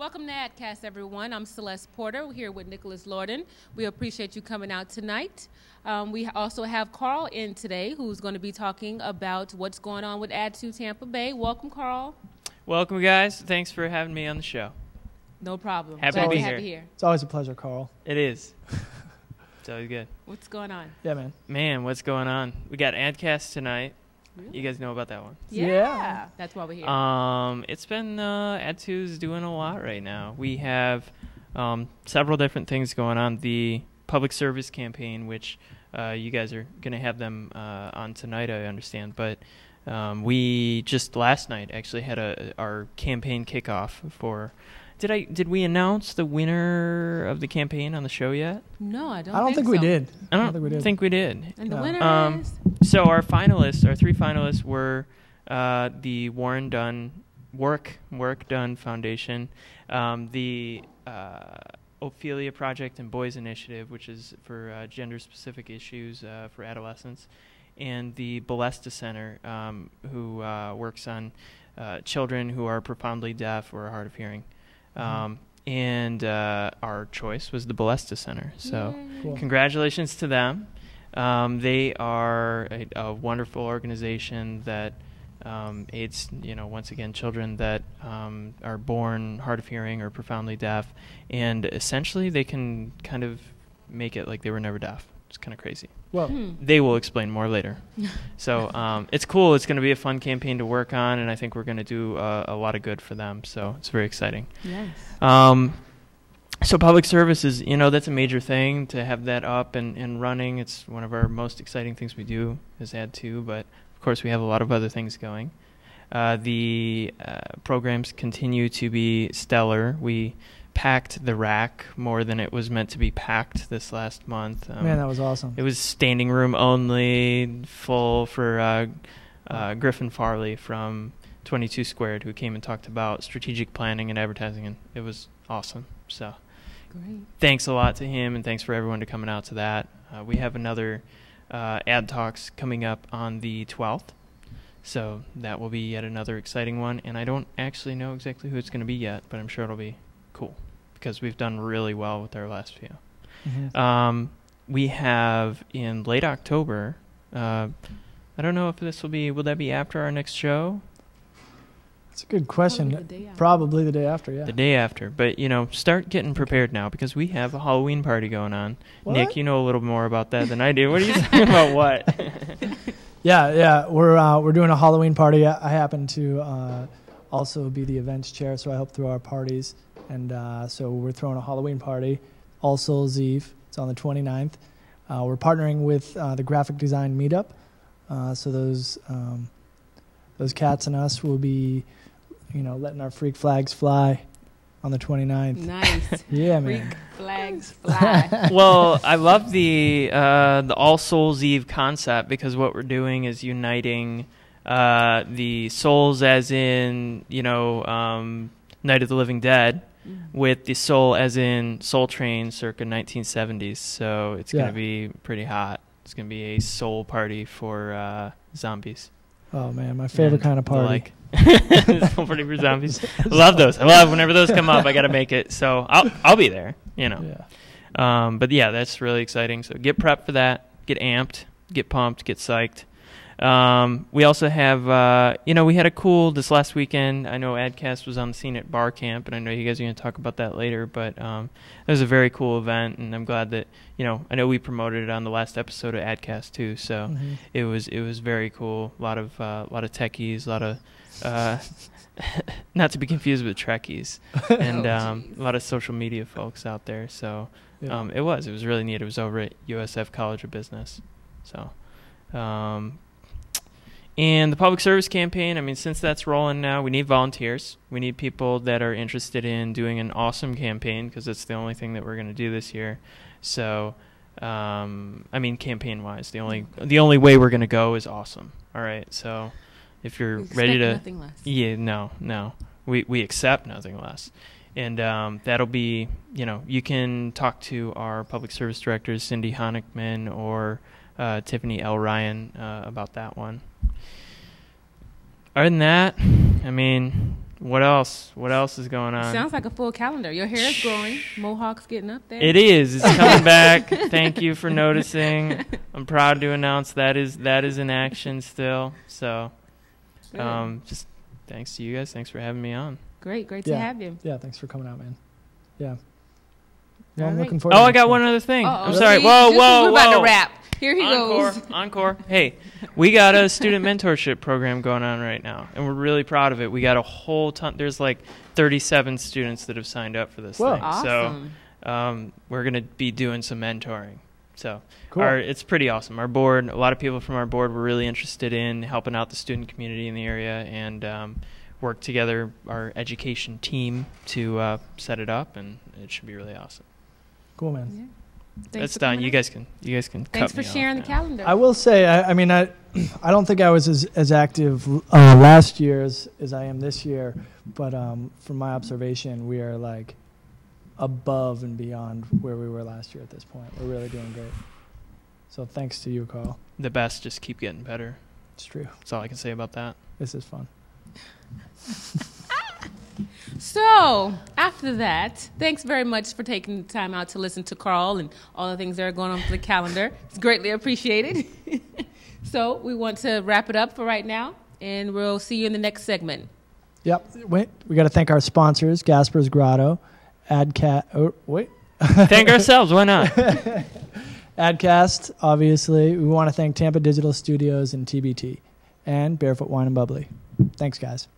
Welcome to AdCast, everyone. I'm Syleste Porter. We're here with Nicholas Lorden. We appreciate you coming out tonight. Um, we also have Carl in today, who's going to be talking about what's going on with Ad2 Tampa Bay. Welcome, Carl. Welcome, guys. Thanks for having me on the show. No problem. Happy Glad to be have here. you here. It's always a pleasure, Carl. It is. it's always good. What's going on? Yeah, man. Man, what's going on? We got AdCast tonight. You guys know about that one. Yeah. That's why we're here. Um, it's been uh, Ad2's doing a lot right now. We have um, several different things going on. The public service campaign, which uh, you guys are going to have them uh, on tonight, I understand. But um, we just last night actually had a our campaign kickoff for. Did I did we announce the winner of the campaign on the show yet? no, I don't. I don't think, so. we did. I don't, think we did. I think we did. And the No. winner Um, is So our finalists, our three finalists were uh, the Warren Dunn Work Work Done Foundation, um, the uh, Ophelia Project and Boys Initiative, which is for uh, gender-specific issues uh, for adolescents, and the Bolesta Center, um, who uh, works on uh, children who are profoundly deaf or hard of hearing. Um, and uh, our choice was the Bolesta Center. So. Cool. Congratulations to them. Um, they are a, a wonderful organization that um, aids, you know, once again, children that um, are born hard of hearing or profoundly deaf, and essentially they can kind of make it like they were never deaf. It's kind of crazy. Well, Hmm. They will explain more later. so um, it's cool. It's going to be a fun campaign to work on, and I think we're going to do uh, a lot of good for them. So it's very exciting. Yes. Um, so public services, you know, that's a major thing to have that up and, and running. It's one of our most exciting things we do is Ad2, but of course we have a lot of other things going. Uh, the uh, programs continue to be stellar. We packed the rack more than it was meant to be packed this last month. Um, man, that was awesome. it was standing room only, full for uh, uh, Griffin Farley from 22 Squared, who came and talked about strategic planning and advertising, and it was awesome. So Great. thanks a lot to him, and thanks for everyone to coming out to that. Uh, we have another uh, ad talks coming up on the 12th, so that will be yet another exciting one. And I don't actually know exactly who it's going to be yet, but I'm sure it'll be cool because we've done really well with our last few. Mhm. Um, we have in late October. Uh, I don't know if this will be. Will that be after our next show? That's a good Probably question. the day after. Probably the day after, yeah. The day after. But you know, start getting prepared now because we have a Halloween party going on. What? Nick, you know a little more about that than I do. What are you talking about? What? Yeah, yeah. We're uh, we're doing a Halloween party. I, I happen to uh, also be the events chair, so I help throw our parties. And uh, so we're throwing a Halloween party, All Souls Eve. It's on the 29th. Uh, we're partnering with uh, the Graphic Design Meetup. Uh, so those um, those cats and us will be, you know, letting our freak flags fly on the 29th. Nice. Yeah, man. Freak man. flags fly. well, I love the uh, the All Souls Eve concept because what we're doing is uniting uh, the souls, as in you know um, Night of the Living Dead, Mm. with the soul as in Soul Train circa 1970s. So it's Yeah. gonna be pretty hot. It's gonna be a soul party for uh, zombies. Oh man, my favorite and kind of party. like. soul party for zombies. I love those. I love whenever those come up. I gotta make it. So I'll I'll be there. You know. Yeah. Um, but yeah, that's really exciting. So get prepped for that. Get amped. Get pumped. Get psyched. Um, we also have, uh, you know, we had a cool this last weekend. I know Adcast was on the scene at Bar Camp, and I know you guys are going to talk about that later. But um, it was a very cool event, and I'm glad that you know. I know we promoted it on the last episode of Adcast too, so Mhm. it was it was very cool. A lot of uh, a lot of techies, a lot of uh, not to be confused with Trekkies, and Oh, um, a lot of social media folks out there. So. Yeah. Um, it was. It was really neat. It was over at USF College of Business. So, um, and the public service campaign. I mean, since that's rolling now, we need volunteers. We need people that are interested in doing an awesome campaign because it's the only thing that we're going to do this year. So, um, I mean, campaign-wise, the only the only way we're going to go is awesome. All right. So, if you're ready to, Nothing less. yeah, no, no. We we accept nothing less. And um, that'll be, you know, you can talk to our public service directors, Cindy Honickman or uh, Tiffany L. Ryan, uh, about that one. Other than that, I mean, what else? What else is going on? Sounds like a full calendar. Your hair is growing. Mohawk's getting up there. It is. It's coming back. Thank you for noticing. I'm proud to announce that is that is in action still. So, um, just thanks to you guys. Thanks for having me on. great, great to have you. Yeah, thanks for coming out, man. Yeah. Yeah, All I'm right. looking forward. Oh, to I got one. one other thing. Uh-oh. I'm sorry. See, Whoa, whoa, We're about whoa. to wrap. Here he encore, goes. encore. Hey, we got a student mentorship program going on right now, and we're really proud of it. We got a whole ton. There's like 37 students that have signed up for this Whoa. thing. Awesome. So um, we're gonna be doing some mentoring. So Cool. our, it's pretty awesome. Our board, a lot of people from our board were really interested in helping out the student community in the area, and um, work together our education team to uh, set it up, and it should be really awesome. Cool, man. Yeah. Thanks That's done. You guys can. You guys can. Thanks cut for me sharing the now. calendar. I will say, I, I mean, I, I don't think I was as, as active uh, last year as, as I am this year, but um, from my observation, we are like above and beyond where we were last year at this point. We're really doing great. So thanks to you, Carl. The best just keep getting better. It's true. That's all I can say about that. This is fun. So, after that, thanks very much for taking the time out to listen to Carl and all the things that are going on for the calendar. It's greatly appreciated. so, we want to wrap it up for right now, and we'll see you in the next segment. Yep. Wait, we got to thank our sponsors, Gaspar's Grotto, AdCat. Oh, wait. Thank ourselves. Why not? AdCast, obviously. We want to thank Tampa Digital Studios and TBT, and Barefoot Wine and Bubbly. Thanks, guys.